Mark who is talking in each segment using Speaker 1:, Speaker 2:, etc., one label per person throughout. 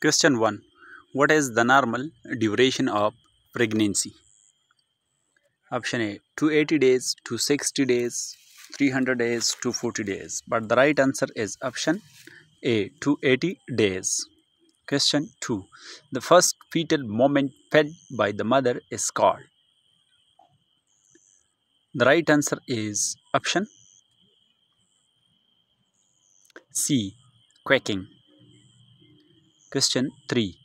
Speaker 1: Question 1. What is the normal duration of pregnancy? Option A 280 days, 260 days, 300 days, 240 days. But the right answer is option A 280 days. Question 2. The first fetal moment felt by the mother is called. The right answer is option C. Quickening. Question 3.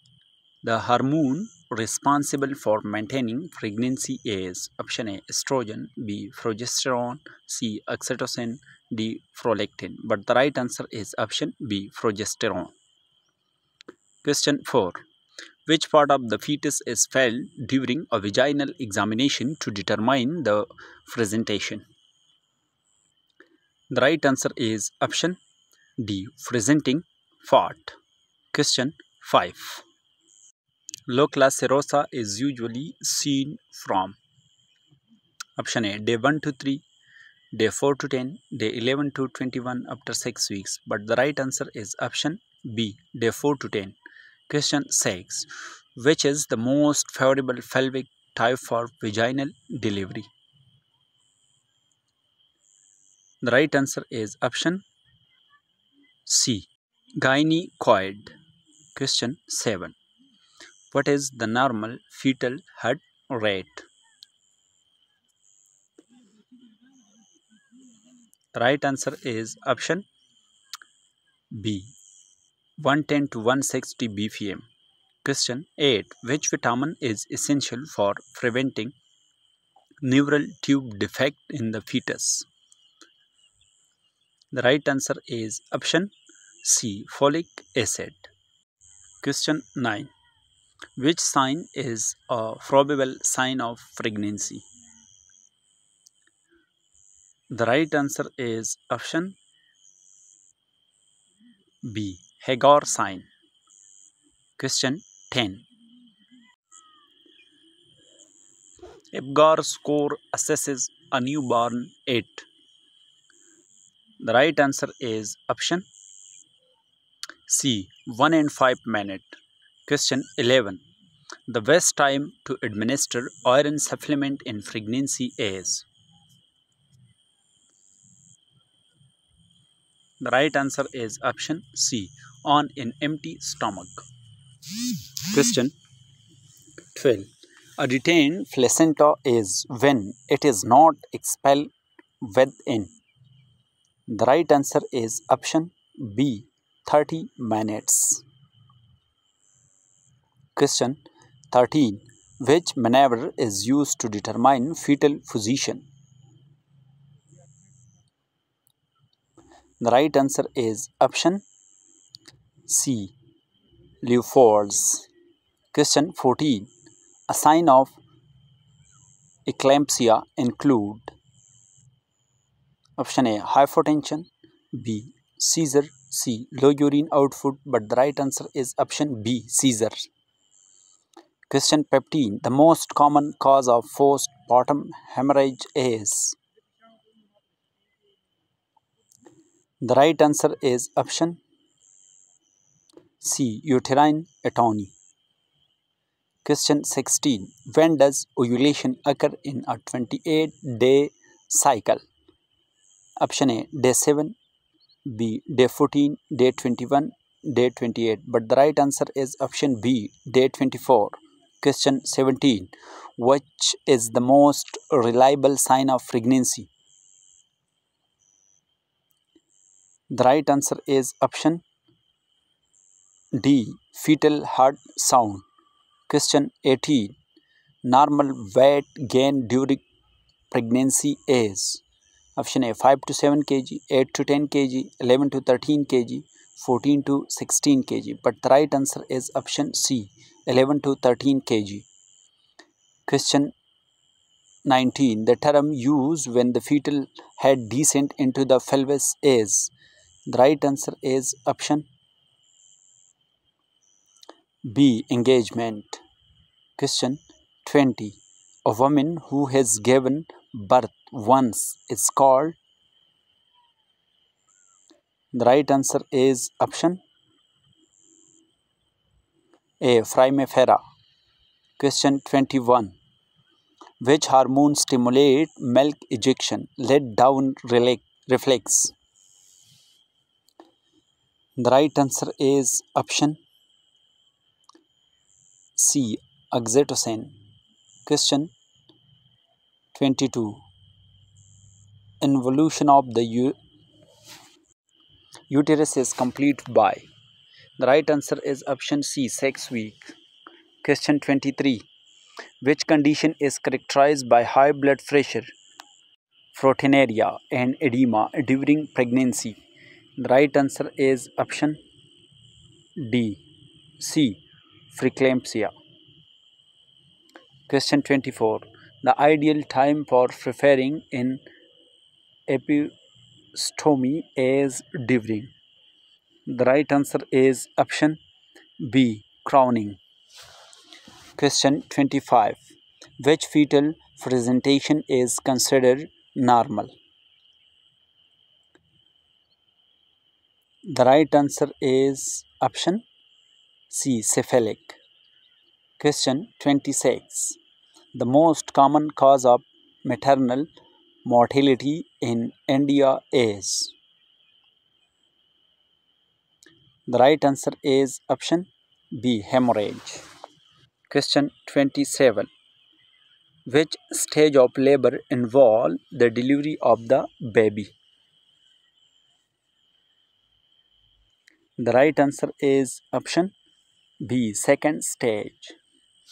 Speaker 1: The hormone responsible for maintaining pregnancy is option A estrogen, B progesterone, C oxytocin, D prolactin. But the right answer is option B progesterone. Question 4. Which part of the fetus is felt during a vaginal examination to determine the presentation? The right answer is option D presenting part. Question 5. Lochia serosa is usually seen from option A day 1 to 3, day 4 to 10, day 11 to 21 after 6 weeks. But the right answer is option B day 4 to 10. Question 6. Which is the most favorable pelvic type for vaginal delivery? The right answer is option C. Gynecoid. Question 7. What is the normal fetal heart rate? The right answer is option B. 110 to 160 bpm. Question 8. Which vitamin is essential for preventing neural tube defect in the fetus? The right answer is option C. Folic acid. Question 9. Which sign is a probable sign of pregnancy? The right answer is option B. Hegar sign. Question 10. Apgar score assesses a newborn at. The right answer is option C. 1 and 5 minute. Question 11. The best time to administer iron supplement in pregnancy is. The right answer is option C. On an empty stomach. Question 12. A retained placenta is when it is not expelled within. The right answer is option B. 30 minutes. Question 13. Which maneuver is used to determine fetal position? The right answer is option C. Leopold's. Question 14. A sign of eclampsia include option A. Hypotension B. Seizure C. Low urine output but the right answer is option B. Seizure. Question 15. The most common cause of postpartum hemorrhage is The right answer is option C. Uterine atony. Question 16. When does ovulation occur in a 28 day cycle? Option A. Day 7. B. Day 14. Day 21. Day 28. But the right answer is option B. Day 24. Question 17. Which is the most reliable sign of pregnancy? The right answer is option D. Fetal heart sound. Question 18. Normal weight gain during pregnancy is option A 5 to 7 kg, 8 to 10 kg, 11 to 13 kg, 14 to 16 kg. But the right answer is option C 11 to 13 kg. Question 19. The term used when the fetal head descent into the pelvis is the right answer is option B. Engagement. Question 20. A woman who has given birth once is called. The right answer is option A. Primipara. Question 21. Which hormone stimulate milk ejection? Let down reflex. The right answer is option C. Oxytocin. Question 22. Involution of the uterus is complete by. The right answer is option C. Six week. Question 23. Which condition is characterized by high blood pressure, proteinuria, and edema during pregnancy? The right answer is option D. C. Preeclampsia. Question 24. The ideal time for preparing in episiotomy is during. The right answer is option B. Crowning. Question 25. Which fetal presentation is considered normal? The right answer is option C. Cephalic. Question 26. The most common cause of maternal mortality in India is? The right answer is option B. Hemorrhage. Question 27. Which stage of labor involve the delivery of the baby? The right answer is option B. Second stage.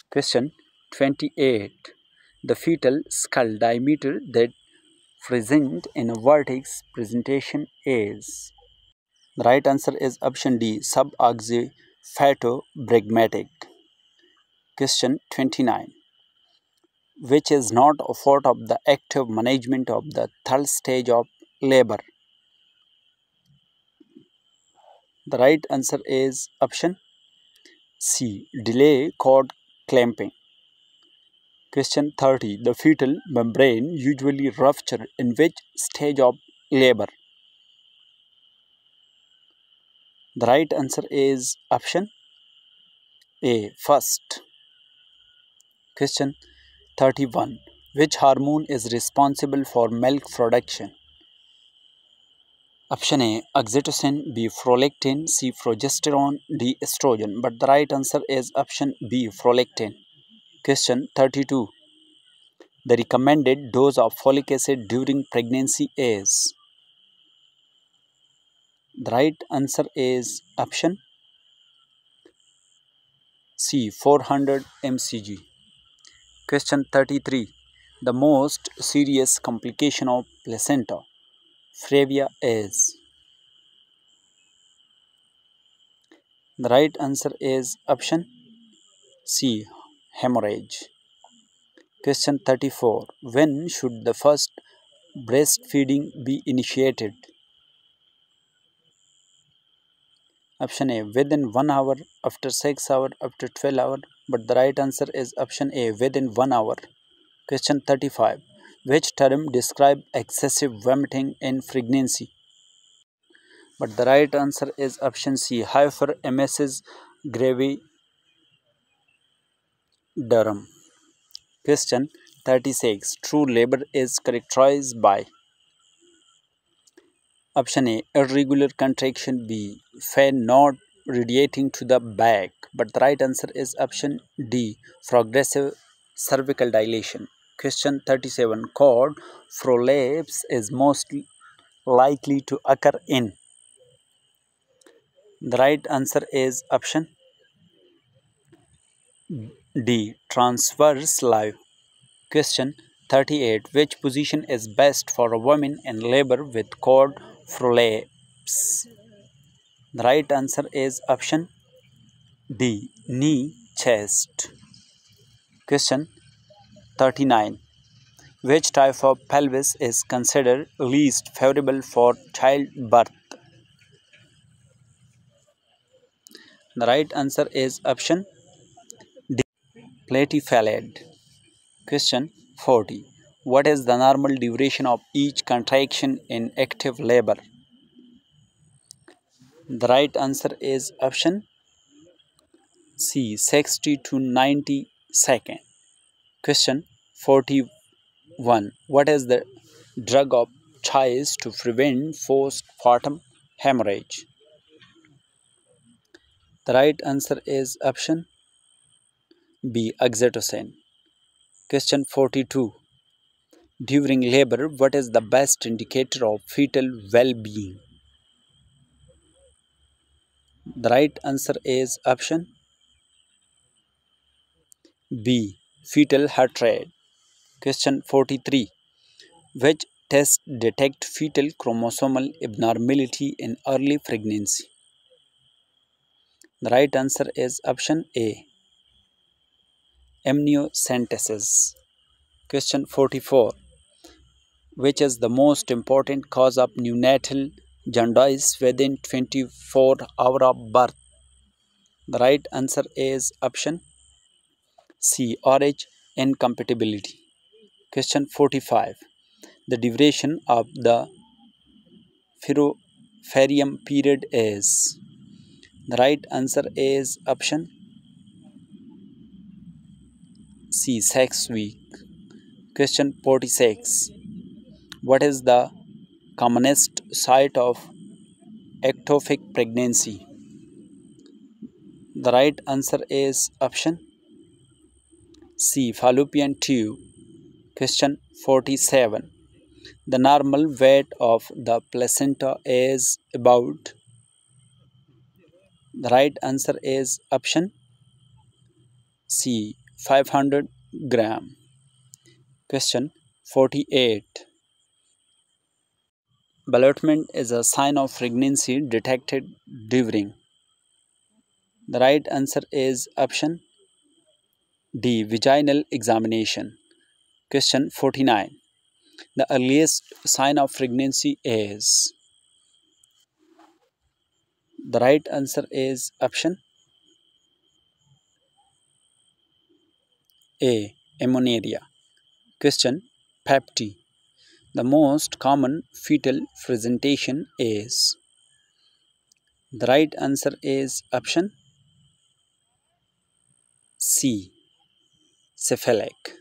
Speaker 1: Question 28. The fetal skull diameter that present in a vertex presentation is? The right answer is option D. Suboccipitobregmatic. Question 29. Which is not a part of the active management of the third stage of labor? The right answer is option C. Delay cord clamping. Question 30. The fetal membrane usually rupture in which stage of labor? The right answer is option A. First. Question 31. Which hormone is responsible for milk production? Option A. Oxytocin, B. Prolactin, C. Progesterone, D. Estrogen. But the right answer is option B. Prolactin. Question 32. The recommended dose of folic acid during pregnancy is? The right answer is option C. 400 mcg. Question 33. The most serious complication of placenta previa is? The right answer is option C. Hemorrhage. Question 34. When should the first breastfeeding be initiated? Option A within 1 hour, after 6 hour, after 12 hour. But the right answer is option A within 1 hour. Question 35. Which term describe excessive vomiting in pregnancy? But the right answer is option C hyperemesis gravidarum. Question 36. True labor is characterized by Option A. Irregular contraction B. Fan not radiating to the back. But the right answer is option D. Progressive cervical dilation. Question 37. Cord prolapse is most likely to occur in. The right answer is option D. Transverse lie. Question 38. Which position is best for a woman in labor with cord prolapse? The right answer is option D. Knee chest. Question 39. Which type of pelvis is considered least favorable for childbirth? The right answer is option. Platypelloid. Question 40. What is the normal duration of each contraction in active labor? The right answer is option C. 60 to 90 second. Question 41. What is the drug of choice to prevent postpartum hemorrhage? The right answer is option B. Oxytocin. Question 42. During labor, what is the best indicator of fetal well-being? The right answer is option B. Fetal heart rate. Question 43. Which test detect fetal chromosomal abnormality in early pregnancy? The right answer is option A. Amniocentesis. Question 44. Which is the most important cause of neonatal jaundice within 24 hours of birth? The right answer is option C. RH incompatibility. Question 45. The duration of the Puerperium period is. The right answer is option C. Sex week. Question 46. What is the commonest site of ectopic pregnancy? The right answer is option C. Fallopian tube. Question 47. The normal weight of the placenta is about. The right answer is option C. 500 gram. Question 48. Ballottement is a sign of pregnancy detected during. The right answer is option D. Vaginal examination. Question 49. The earliest sign of pregnancy is. The right answer is option A. amenorrhea. Question 50. The most common fetal presentation is. The right answer is option C cephalic